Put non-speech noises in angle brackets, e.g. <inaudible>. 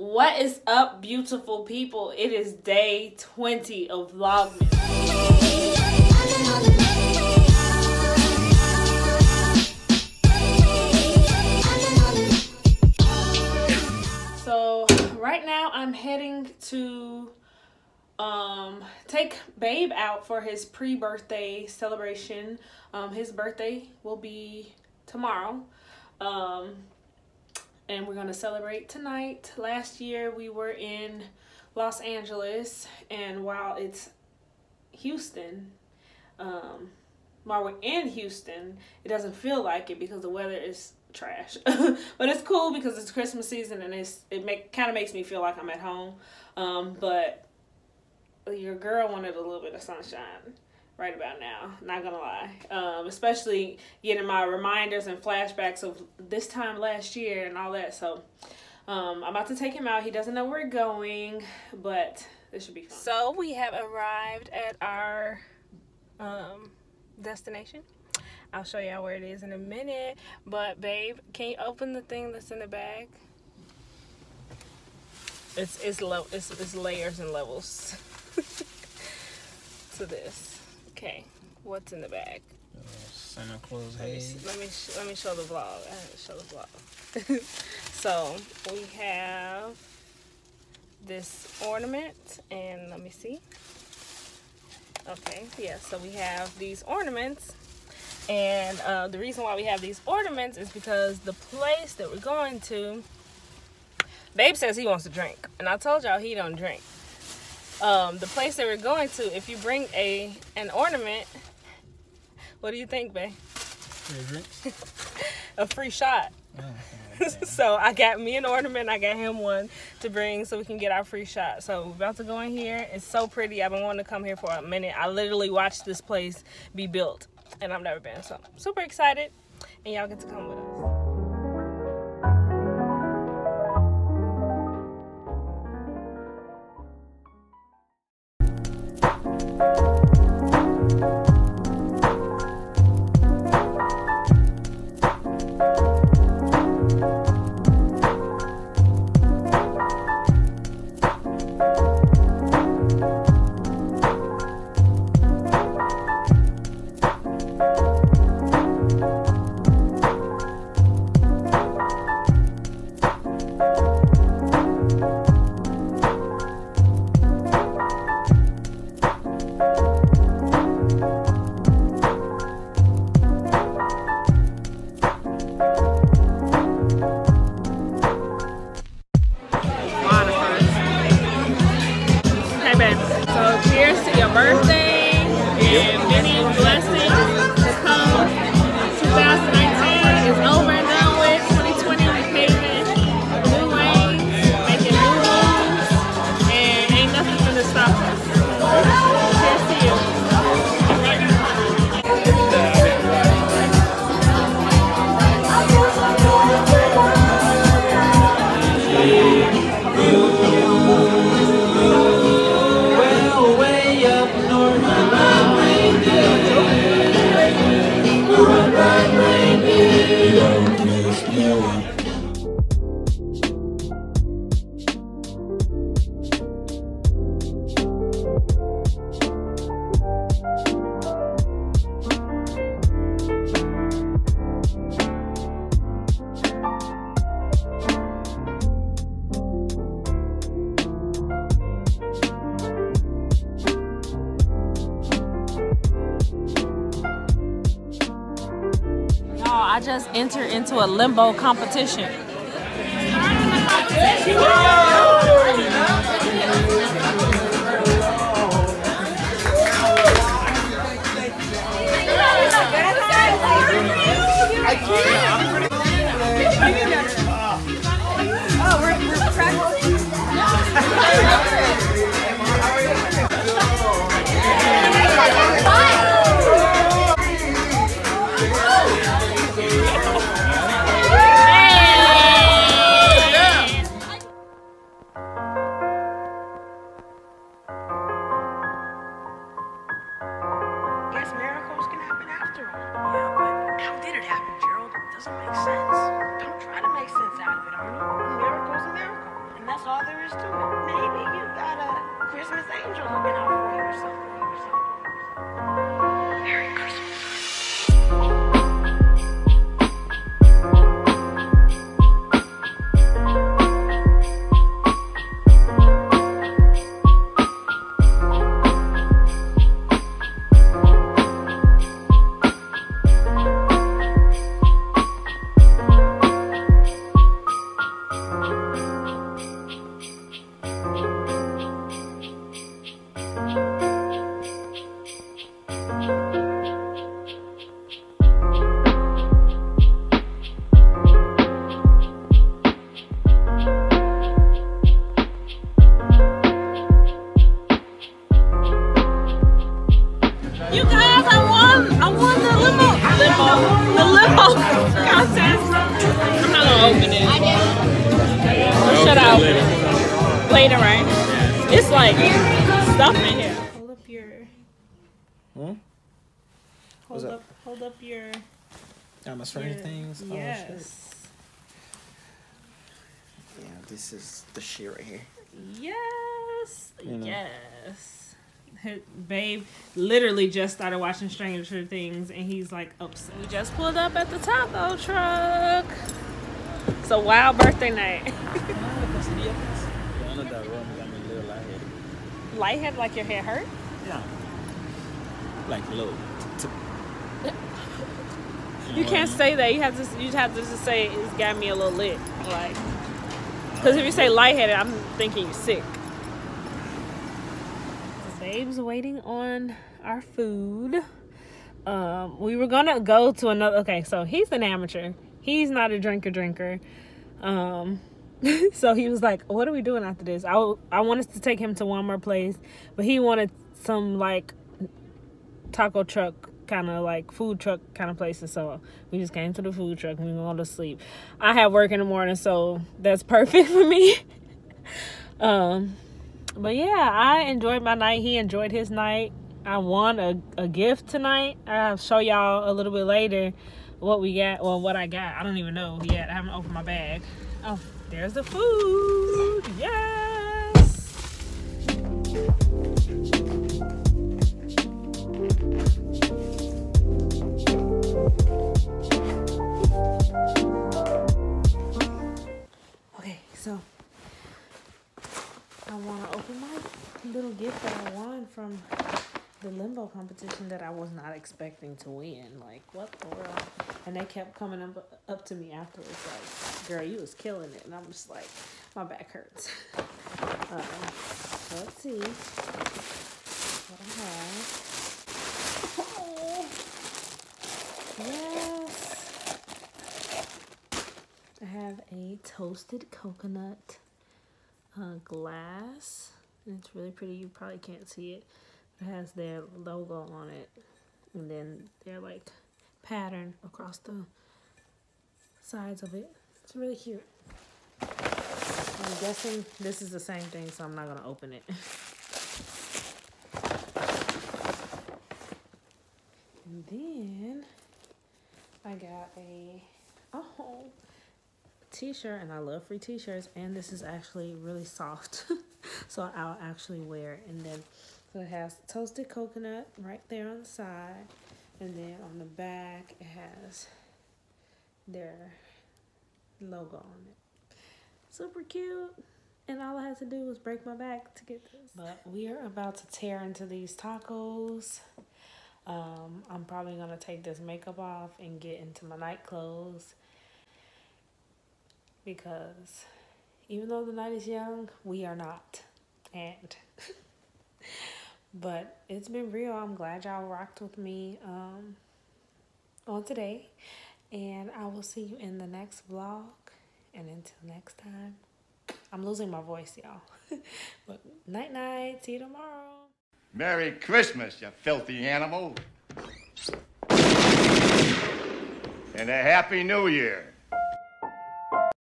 What is up, beautiful people? It is day 20 of Vlogmas. So, right now I'm heading to um, take Babe out for his pre birthday celebration. Um, his birthday will be tomorrow. Um, and we're gonna celebrate tonight. Last year we were in Los Angeles, and while it's Houston, um, while we're in Houston, it doesn't feel like it because the weather is trash. <laughs> but it's cool because it's Christmas season, and it's it make kind of makes me feel like I'm at home. Um, but your girl wanted a little bit of sunshine right about now. Not gonna lie, um, especially getting my reminders and flashbacks of this time last year and all that. So um, I'm about to take him out. He doesn't know where we're going, but this should be fun. So we have arrived at our um, destination. I'll show y'all where it is in a minute. But babe, can you open the thing that's in the bag? It's it's low. It's, it's layers and levels <laughs> to this. Okay, what's in the bag? Uh, Santa Claus Let me, let me let me show the vlog. I have to show the vlog. <laughs> so we have this ornament, and let me see. Okay, yeah. So we have these ornaments, and uh, the reason why we have these ornaments is because the place that we're going to. Babe says he wants to drink, and I told y'all he don't drink um, the place that we're going to, if you bring a an ornament, what do you think, babe? <laughs> A free shot. Oh, <laughs> okay. so I got me an ornament, I got him one to bring so we can get our free shot. So we're about to go in here. It's so pretty. I've been wanting to come here for a minute. I literally watched this place be built and I've never been. So I'm super excited and y'all get to come with us. Birthday and many blessings Entered into a limbo competition. Guys, I won! I won the limo! Limo! The limo contest! I'm not gonna open it. Shut up. Later, right? It's like stuff in here. Hold up your. Hmm? Hold up? hold up your. Got my Stranger your- Things. Oh, shit. Yes. Yeah, this is the shit right here. Yes. You know. Yes. Hey, Babe literally just started watching Stranger Things and he's like upset. We just pulled up at the taco truck. It's a wild birthday night. <laughs> One of the room got me a little lightheaded. Lightheaded like your head hurt? Yeah. Like low. <laughs> You can't say that. You have to. You have to just say it's got me a little lit, like. Because if you say lightheaded, I'm thinking you're sick. Babe's waiting on our food. Um, we were gonna go to another. Okay, so he's an amateur. He's not a drinker drinker. Um, <laughs> so he was like, "What are we doing after this?" I I wanted to take him to one more place, but he wanted some like taco truck kind of like food truck kind of places. So we just came to the food truck and we went to sleep. I have work in the morning, so that's perfect <laughs> for me. <laughs> um, but yeah, I enjoyed my night. He enjoyed his night. I won a, a gift tonight. I'll show y'all a little bit later what we got or what I got. I don't even know yet. I haven't opened my bag. Oh, there's the food. Yes. Competition that I was not expecting to win. Like, what the world? And they kept coming up, up to me afterwards, like, girl, you was killing it. And I'm just like, my back hurts. Uh, <laughs> let's see what I have. <laughs> Yes. I have a toasted coconut uh, glass. And it's really pretty. You probably can't see it. Has their logo on it. And then their like pattern across the sides of it. It's really cute. I'm guessing this is the same thing, so I'm not gonna open it. <laughs> And then I got a oh t-shirt and I love free t-shirts and this is actually really soft <laughs> so I'll actually wear and then so it has toasted coconut right there on the side and then on the back it has their logo on it. Super cute and all I had to do was break my back to get this. But we are about to tear into these tacos. Um, I'm probably gonna take this makeup off and get into my night clothes because even though the night is young, we are not. And <laughs> but it's been real. I'm glad y'all rocked with me um on today. And I will see you in the next vlog. And until next time, I'm losing my voice, y'all. <laughs> but night night. See you tomorrow. Merry Christmas, you filthy animal. And a Happy New Year.